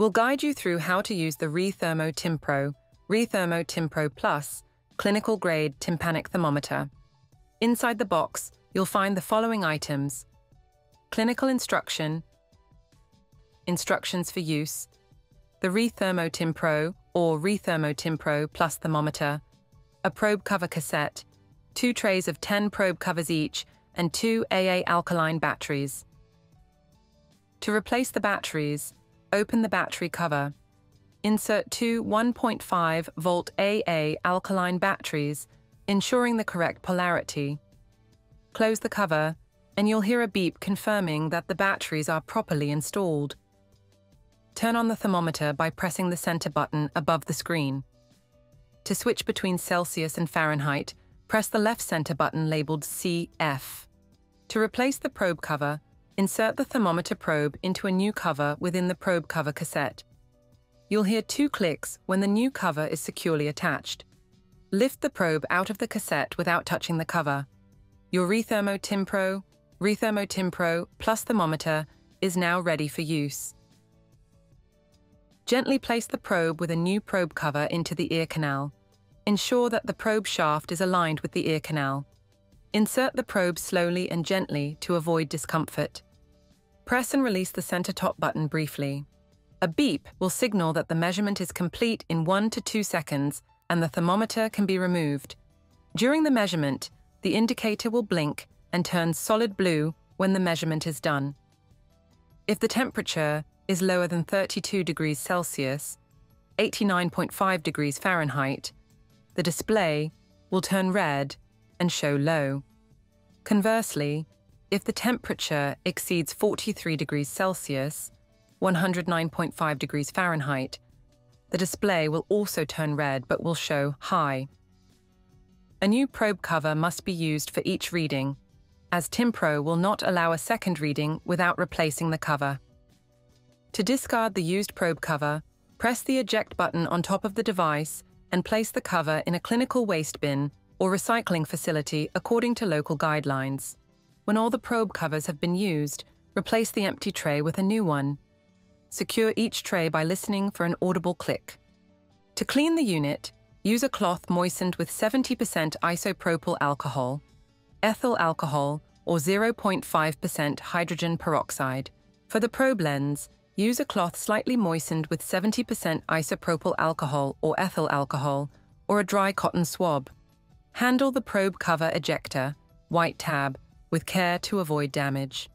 We'll guide you through how to use the ri-thermo tymPRO, ri-thermo tymPRO Plus, clinical grade tympanic thermometer. Inside the box, you'll find the following items. Clinical instruction, instructions for use, the ri-thermo tymPRO or ri-thermo tymPRO Plus thermometer, a probe cover cassette, two trays of 10 probe covers each, and two AA alkaline batteries. To replace the batteries, open the battery cover. Insert two 1.5 volt AA alkaline batteries, ensuring the correct polarity. Close the cover, and you'll hear a beep confirming that the batteries are properly installed. Turn on the thermometer by pressing the center button above the screen. To switch between Celsius and Fahrenheit, press the left center button labeled CF. To replace the probe cover, insert the thermometer probe into a new cover within the probe cover cassette. You'll hear two clicks when the new cover is securely attached. Lift the probe out of the cassette without touching the cover. Your ri-thermo tymPRO, ri-thermo tymPRO plus thermometer is now ready for use. Gently place the probe with a new probe cover into the ear canal. Ensure that the probe shaft is aligned with the ear canal. Insert the probe slowly and gently to avoid discomfort. Press and release the center top button briefly. A beep will signal that the measurement is complete in 1 to 2 seconds and the thermometer can be removed. During the measurement, the indicator will blink and turn solid blue when the measurement is done. If the temperature is lower than 32 degrees Celsius, 89.5 degrees Fahrenheit, the display will turn red and show low. Conversely, if the temperature exceeds 43 degrees Celsius, 109.5 degrees Fahrenheit, the display will also turn red but will show high. A new probe cover must be used for each reading, as tymPRO will not allow a second reading without replacing the cover. To discard the used probe cover, press the eject button on top of the device and place the cover in a clinical waste bin or recycling facility according to local guidelines. When all the probe covers have been used, replace the empty tray with a new one. Secure each tray by listening for an audible click. To clean the unit, use a cloth moistened with 70% isopropyl alcohol, ethyl alcohol, or 0.5% hydrogen peroxide. For the probe lens, use a cloth slightly moistened with 70% isopropyl alcohol or ethyl alcohol, or a dry cotton swab. Handle the probe cover ejector, white tab, with care to avoid damage.